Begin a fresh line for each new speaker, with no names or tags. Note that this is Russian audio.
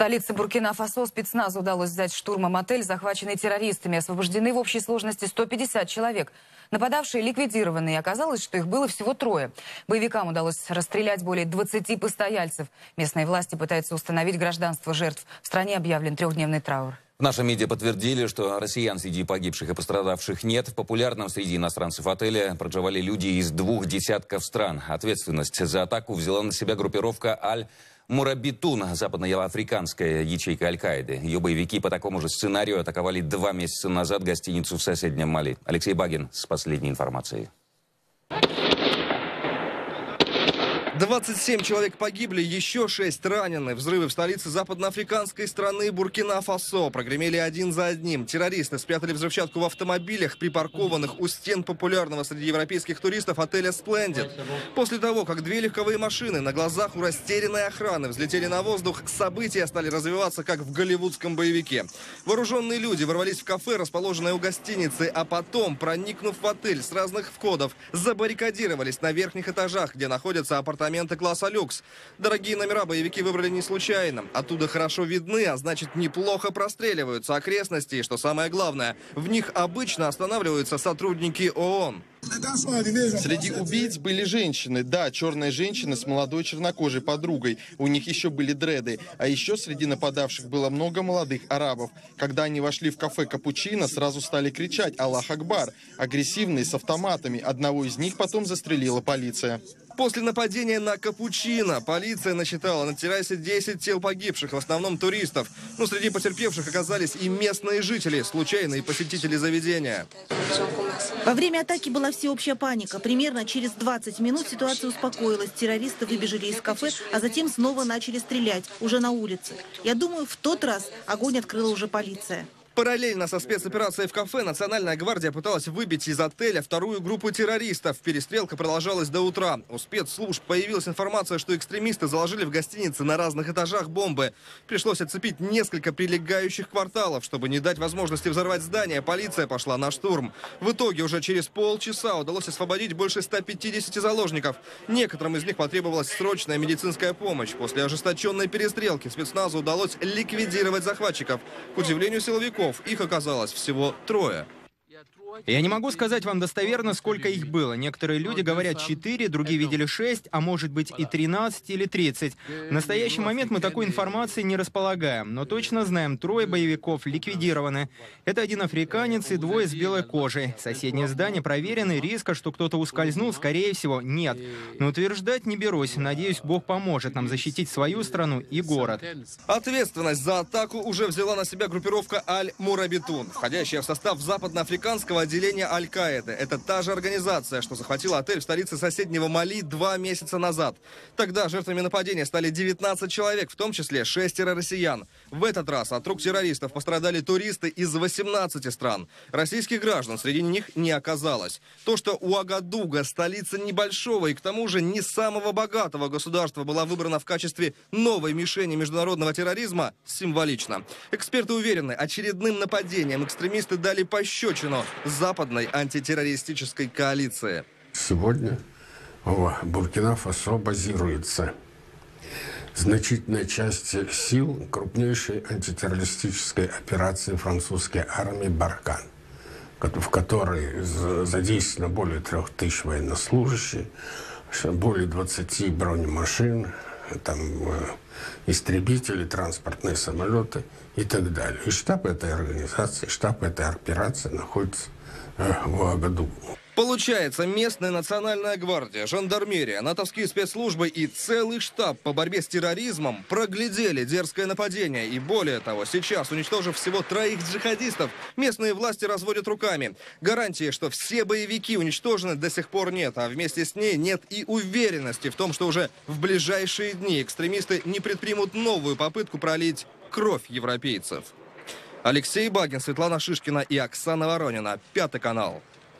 столице Буркина-Фасо спецназу удалось взять штурмом отель, захваченный террористами. Освобождены в общей сложности 150 человек. Нападавшие ликвидированы, и оказалось, что их было всего трое. Боевикам удалось расстрелять более 20 постояльцев. Местные власти пытаются установить гражданство жертв. В стране объявлен трехдневный траур.
В нашем медиа подтвердили, что россиян среди погибших и пострадавших нет. В популярном среди иностранцев отеля проживали люди из двух десятков стран. Ответственность за атаку взяла на себя группировка «Аль Мурабитун, западноафриканская ячейка Аль-Каиды. Ее боевики по такому же сценарию атаковали два месяца назад гостиницу в соседнем Мали. Алексей Багин с последней информацией.
27 человек погибли, еще 6 ранены. Взрывы в столице западноафриканской страны Буркина-Фасо прогремели один за одним. Террористы спрятали взрывчатку в автомобилях, припаркованных у стен популярного среди европейских туристов отеля «Сплендид». После того, как две легковые машины на глазах у растерянной охраны взлетели на воздух, события стали развиваться, как в голливудском боевике. Вооруженные люди ворвались в кафе, расположенное у гостиницы, а потом, проникнув в отель с разных входов, забаррикадировались на верхних этажах, где находятся апартаменты апартаменты класса люкс. Дорогие номера боевики выбрали не случайно. Оттуда хорошо видны, а значит неплохо простреливаются окрестности. И что самое главное, в них обычно останавливаются сотрудники ООН.
Среди убийц были женщины. Да, черная женщина с молодой чернокожей подругой. У них еще были дреды. А еще среди нападавших было много молодых арабов. Когда они вошли в кафе «Капучино», сразу стали кричать «Аллах Акбар!» Агрессивные, с автоматами. Одного из них потом застрелила полиция.
После нападения на Капучино полиция насчитала на террасе 10 тел погибших, в основном туристов. Но среди потерпевших оказались и местные жители, случайные посетители заведения.
Во время атаки была всеобщая паника. Примерно через 20 минут ситуация успокоилась. Террористы выбежали из кафе, а затем снова начали стрелять, уже на улице. Я думаю, в тот раз огонь открыла уже полиция.
Параллельно со спецоперацией в кафе Национальная гвардия пыталась выбить из отеля вторую группу террористов. Перестрелка продолжалась до утра. У спецслужб появилась информация, что экстремисты заложили в гостинице на разных этажах бомбы. Пришлось оцепить несколько прилегающих кварталов, чтобы не дать возможности взорвать здание. Полиция пошла на штурм. В итоге уже через полчаса удалось освободить больше 150 заложников. Некоторым из них потребовалась срочная медицинская помощь. После ожесточенной перестрелки спецназу удалось ликвидировать захватчиков. К удивлению силовиков, игроков. Их оказалось всего трое.
Я не могу сказать вам достоверно, сколько их было. Некоторые люди говорят 4, другие видели 6, а может быть и 13 или 30. В настоящий момент мы такой информации не располагаем, но точно знаем, трое боевиков ликвидированы. Это один африканец и двое с белой кожей. Соседние здания проверены, риска, что кто-то ускользнул, скорее всего, нет. Но утверждать не берусь. Надеюсь, Бог поможет нам защитить свою страну и город.
Ответственность за атаку уже взяла на себя группировка Аль-Мурабитун, входящая в состав западноафриканского отделение Аль-Каиды. Это та же организация, что захватила отель в столице соседнего Мали два месяца назад. Тогда жертвами нападения стали 19 человек, в том числе шестеро россиян. В этот раз от рук террористов пострадали туристы из 18 стран. Российских граждан среди них не оказалось. То, что Уагадуга, столица небольшого и к тому же не самого богатого государства, была выбрана в качестве новой мишени международного терроризма, символично. Эксперты уверены, очередным нападением экстремисты дали пощечину западной антитеррористической коалиции.
Сегодня в Буркина-Фасо базируется значительная часть сил крупнейшей антитеррористической операции французской армии «Баркан», в которой задействовано более трех тысяч военнослужащих, более 20 бронемашин, там э, истребители, транспортные самолеты и так далее. И штаб этой организации, штаб этой операции находится э, в Агадугу.
Получается, местная национальная гвардия, жандармерия, натовские спецслужбы и целый штаб по борьбе с терроризмом проглядели дерзкое нападение. И более того, сейчас, уничтожив всего троих джихадистов, местные власти разводят руками. Гарантии, что все боевики уничтожены, до сих пор нет, а вместе с ней нет и уверенности в том, что уже в ближайшие дни экстремисты не предпримут новую попытку пролить кровь европейцев. Алексей Багин, Светлана Шишкина и Оксана Воронина. Пятый канал.